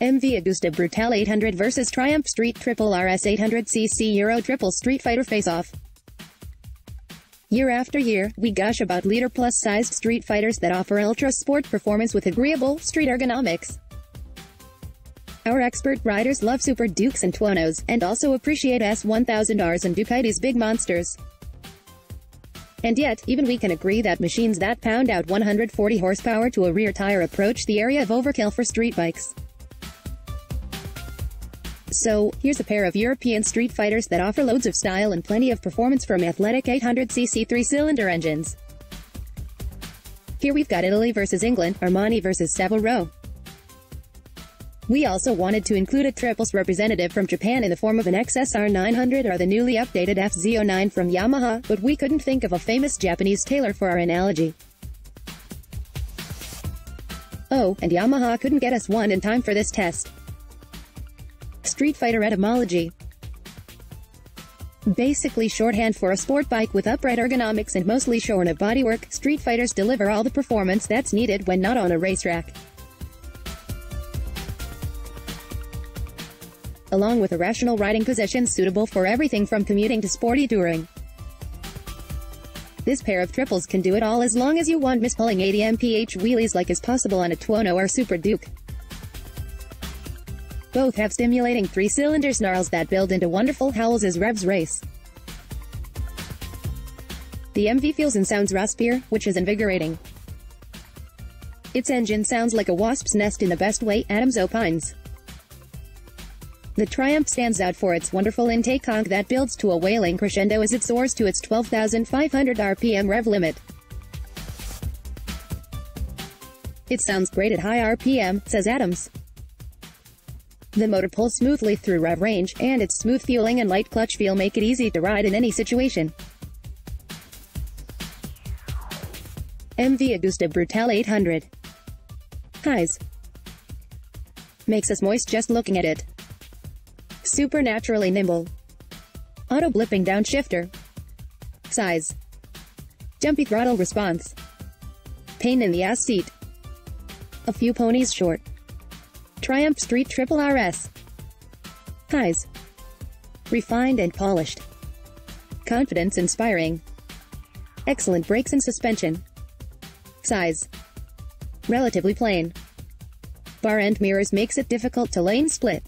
MV Agusta Brutale 800 vs Triumph Street Triple RS 800cc Euro Triple Street Fighter Face-Off. Year after year, we gush about leader plus sized street fighters that offer ultra sport performance with agreeable street ergonomics. Our expert riders love Super Dukes and Tuonos, and also appreciate S1000Rs and Ducati's big monsters. And yet, even we can agree that machines that pound out 140 horsepower to a rear tire approach the area of overkill for street bikes. So, here's a pair of European street fighters that offer loads of style and plenty of performance from athletic 800cc three-cylinder engines. Here we've got Italy versus England, Armani versus Savile Row. We also wanted to include a triples representative from Japan in the form of an XSR 900 or the newly updated FZ09 from Yamaha, but we couldn't think of a famous Japanese tailor for our analogy. Oh, and Yamaha couldn't get us one in time for this test. Street Fighter etymology. Basically shorthand for a sport bike with upright ergonomics and mostly shorn of bodywork, Street Fighters deliver all the performance that's needed when not on a racetrack. along with a rational riding position suitable for everything from commuting to sporty touring. This pair of triples can do it all as long as you want miss pulling 80 mph wheelies like is possible on a Tuono or Super Duke. Both have stimulating three-cylinder snarls that build into wonderful howls as revs race. The MV feels and sounds raspier, which is invigorating. Its engine sounds like a wasp's nest in the best way, Adams opines. The Triumph stands out for its wonderful intake honk that builds to a wailing crescendo as it soars to its 12,500 RPM rev limit. It sounds great at high RPM, says Adams. The motor pulls smoothly through rev range, and its smooth fueling and light clutch feel make it easy to ride in any situation. MV Agusta Brutale 800 Highs Makes us moist just looking at it. Supernaturally nimble. Auto blipping downshifter. Size. Jumpy throttle response. Pain in the ass seat. A few ponies short. Triumph Street Triple RS. Highs. Refined and polished. Confidence inspiring. Excellent brakes and suspension. Size. Relatively plain. Bar end mirrors makes it difficult to lane split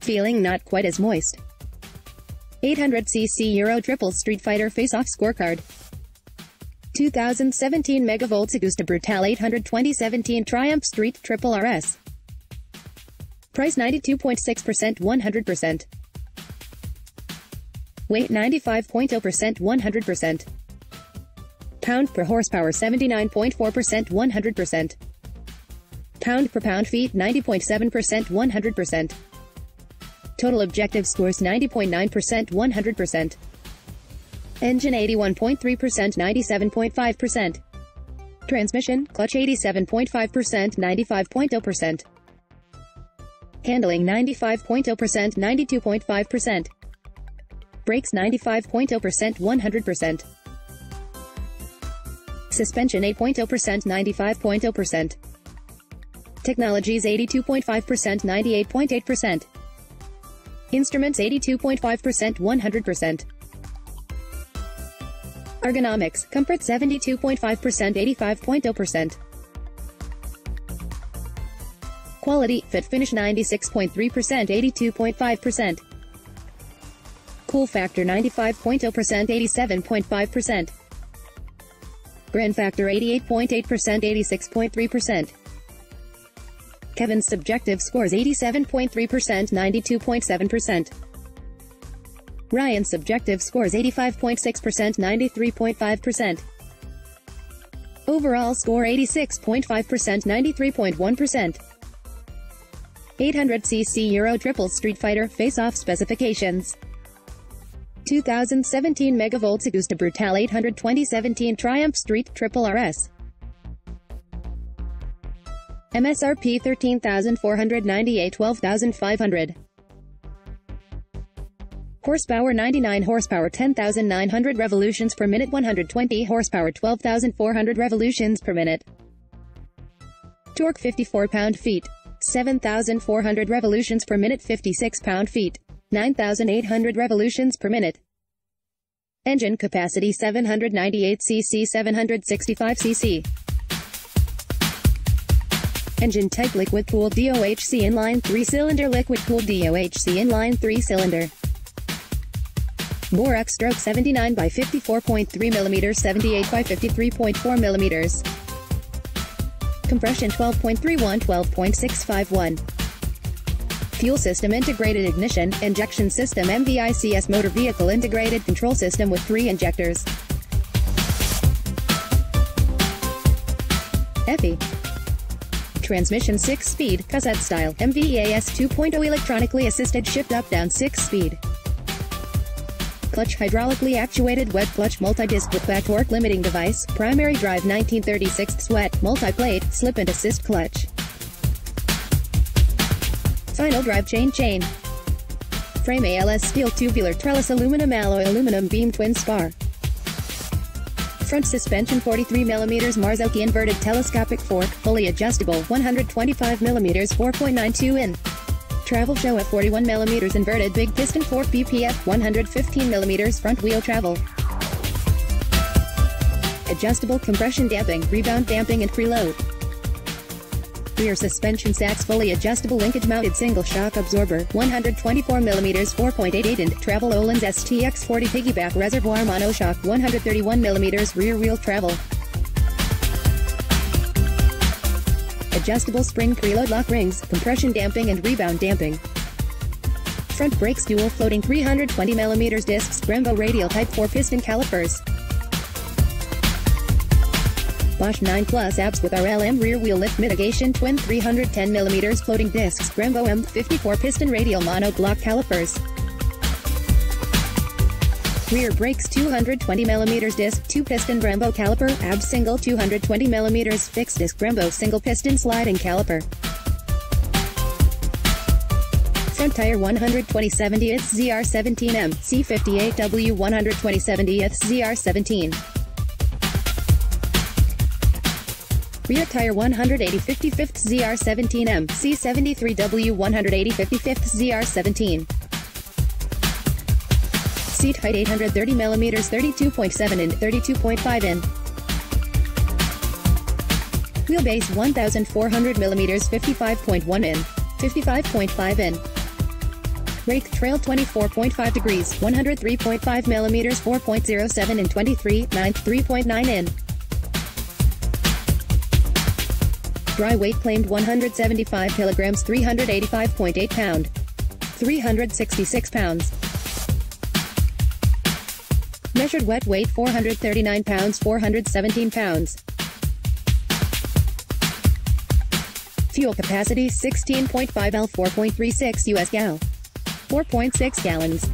feeling not quite as moist. 800cc Euro Triple Street Fighter Face-Off Scorecard 2017 Megavolts Agusta Brutale 800 2017 Triumph Street Triple RS Price 92.6% 100% Weight 95.0% 100% Pound per horsepower 79.4% 100% Pound per pound feet 90.7% 100% Total objective scores 90.9% 100%. Engine 81.3% 97.5%. Transmission, clutch 87.5% 95.0%. Handling 95.0% 92.5%. Brakes 95.0% 100%. Suspension 8.0% 95.0%. Technologies 82.5% 98.8%. Instruments 82.5% 100%. Ergonomics, comfort 72.5% 85.0%. Quality, fit finish 96.3% 82.5%. Cool factor 95.0% 87.5%. Grin factor 88.8% 86.3%. Kevin's subjective scores 87.3%, 92.7%. Ryan's subjective scores 85.6%, 93.5%. Overall score 86.5%, 93.1%. 800cc Euro Triple Street Fighter Face-Off Specifications. 2017 Megavolts Agusta Brutale 800 2017 Triumph Street Triple RS MSRP 13,498 12,500 Horsepower 99 horsepower 10,900 revolutions per minute 120 horsepower 12,400 revolutions per minute. Torque 54 pound-feet 7,400 revolutions per minute 56 pound-feet. 9,800 revolutions per minute. Engine capacity 798 cc 765 cc. Engine type liquid cooled DOHC inline 3-cylinder liquid cooled DOHC inline 3-cylinder. Bore X stroke 79 by 54.3 mm 78 by 53.4 mm. Compression 12.31 12.651. Fuel system integrated ignition, injection system MVICS motor vehicle integrated control system with three injectors. EFI Transmission 6-speed, cassette style, MVAS 2.0 electronically assisted shift up-down 6-speed. Clutch hydraulically actuated wet clutch multi-disc with back torque limiting device, primary drive 1936 sweat, multi-plate, slip and assist clutch. Final drive chain chain. Frame ALS steel tubular trellis aluminum alloy aluminum beam twin spar. Front suspension 43mm Marzocchi inverted telescopic fork, fully adjustable 125mm 4.92 in. Travel Showa 41mm inverted big piston fork BPF 115mm front wheel travel. Adjustable compression damping, rebound damping and preload. Rear suspension Sachs fully adjustable linkage mounted single shock absorber 124mm 4.88 in Travel Öhlins STX40 piggyback reservoir monoshock 131mm rear wheel travel. Adjustable spring preload lock rings, compression damping and rebound damping. Front brakes dual floating 320mm discs Brembo radial type 4 piston calipers. Bosch 9 Plus abs with RLM rear wheel lift mitigation twin 310mm floating discs Brembo M54 piston radial mono block calipers. Rear brakes 220mm disc 2 piston Brembo caliper ab single 220mm fixed disc Brembo single piston sliding caliper. Front tire 120/70th ZR17M C58W 120/70th ZR17. Rear tire 180 55th ZR17M C73W 180 55th ZR17 seat height 830 millimeters 32.7 in 32.5 in. Wheelbase 1400 millimeters 55.1 in 55.5 in. Rake trail 24.5 degrees 103.5 millimeters 4.07 in 23 9 3.9 in. Dry weight claimed 175 kilograms 385.8 pound 366 pounds Measured wet weight 439 pounds 417 pounds. Fuel capacity 16.5 L 4.36 US gal. 4.6 gallons.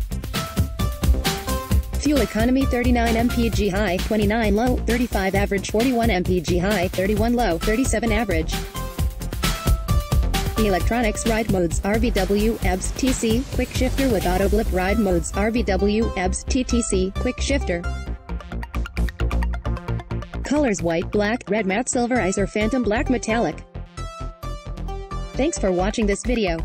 Fuel economy 39 mpg high, 29 low, 35 average, 41 mpg high, 31 low, 37 average. Electronics Ride Modes RVW EBS TC Quick Shifter with Auto Blip Ride Modes RVW EBS TTC Quick Shifter Colors White, Black, Red Matte Silver Ice or Phantom Black Metallic Thanks for watching this video.